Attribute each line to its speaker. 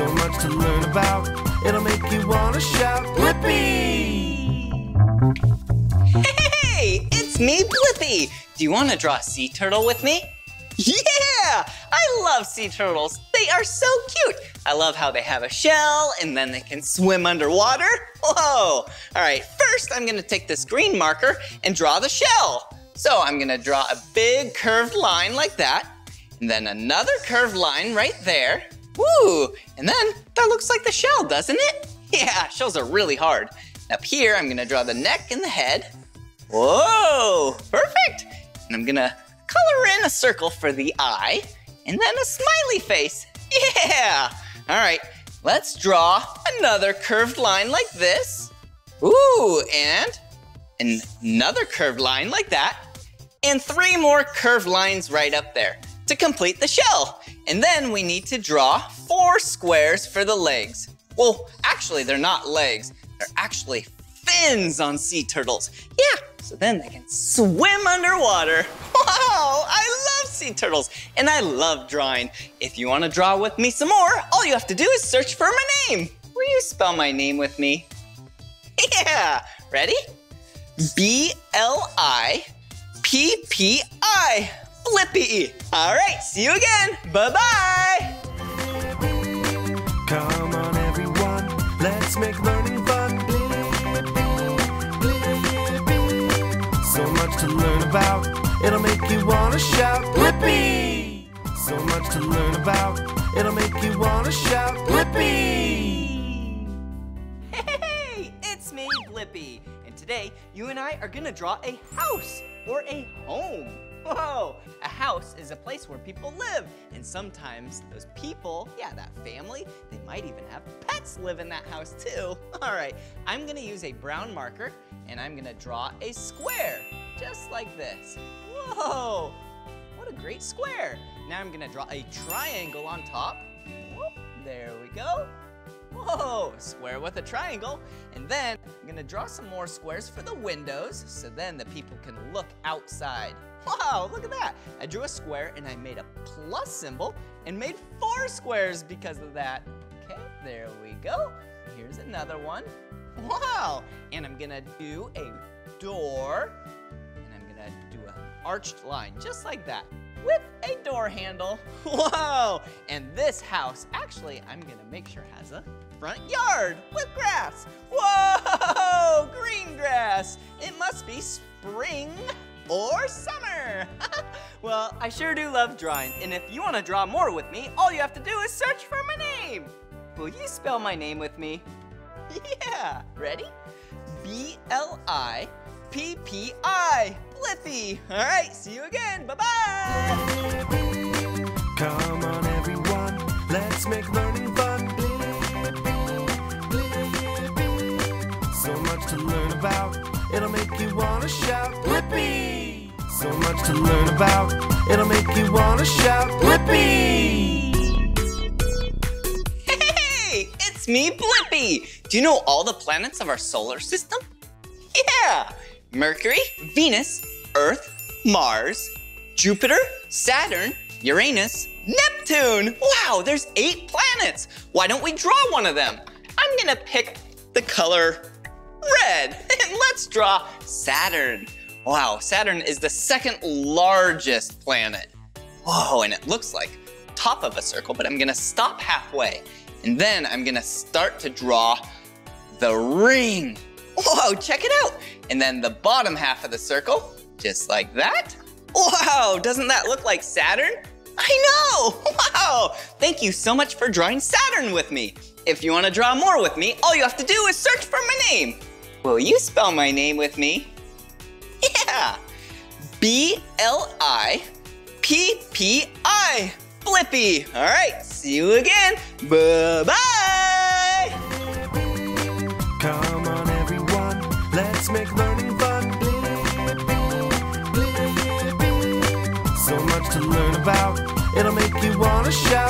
Speaker 1: So much to learn about. It'll make you want to shout, Blippi!
Speaker 2: Hey, it's me, Blippi. Do you want to draw a sea turtle with me? Yeah! I love sea turtles. They are so cute. I love how they have a shell and then they can swim underwater. Whoa! All right, first I'm gonna take this green marker and draw the shell. So I'm gonna draw a big curved line like that, and then another curved line right there. Woo! And then that looks like the shell, doesn't it? Yeah, shells are really hard. Up here, I'm gonna draw the neck and the head. Whoa, perfect. And I'm gonna color in a circle for the eye, and then a smiley face. Yeah! All right, let's draw another curved line like this. Ooh, and another curved line like that. And three more curved lines right up there to complete the shell. And then we need to draw four squares for the legs. Well, actually, they're not legs. They're actually fins on sea turtles. Yeah, so then they can swim underwater. Wow, I love sea turtles and I love drawing. If you want to draw with me some more, all you have to do is search for my name. Will you spell my name with me? Yeah, ready? B-L-I-P-P-I, Blippi. All right, see you again. Bye-bye.
Speaker 1: Come on, everyone, let's make learning fun. So much to learn about, it'll make you want to shout, Blippi! So much to learn about, it'll make you want to shout, Blippi!
Speaker 2: Hey, it's me, Blippi. And today, you and I are gonna draw a house or a home. Whoa, a house is a place where people live. And sometimes those people, yeah, that family, they might even have pets live in that house too. All right, I'm gonna use a brown marker and I'm gonna draw a square, just like this. Whoa, what a great square. Now I'm gonna draw a triangle on top. Whoop, there we go. Whoa, square with a triangle. And then I'm gonna draw some more squares for the windows so then the people can look outside. Wow, look at that. I drew a square and I made a plus symbol and made four squares because of that. Okay, there we go. Here's another one. Wow, and I'm gonna do a door and I'm gonna do an arched line just like that with a door handle. Whoa! And this house, actually, I'm gonna make sure has a front yard with grass. Whoa! Green grass. It must be spring or summer. well, I sure do love drawing, and if you want to draw more with me, all you have to do is search for my name. Will you spell my name with me? Yeah, ready? B-L-I-P-P-I, Blippi. All right, see you again, bye-bye.
Speaker 1: Come on, everyone, let's make learning to learn about, it'll make you want to shout, Blippi! So much to learn about, it'll make you want to shout, Blippi!
Speaker 2: Hey, it's me, Blippi. Do you know all the planets of our solar system? Yeah, Mercury, Venus, Earth, Mars, Jupiter, Saturn, Uranus, Neptune. Wow, there's eight planets. Why don't we draw one of them? I'm gonna pick the color red and let's draw Saturn. Wow, Saturn is the second largest planet. Whoa, and it looks like top of a circle, but I'm gonna stop halfway. And then I'm gonna start to draw the ring. Whoa, check it out. And then the bottom half of the circle, just like that. Wow, doesn't that look like Saturn? I know, wow. Thank you so much for drawing Saturn with me. If you wanna draw more with me, all you have to do is search for my name. Will you spell my name with me? Yeah, B-L-I-P-P-I, Blippi. All right, see you again. Bye-bye.
Speaker 1: Come on, everyone, let's make learning fun. So much to learn about, it'll make you want to shout, Blippi!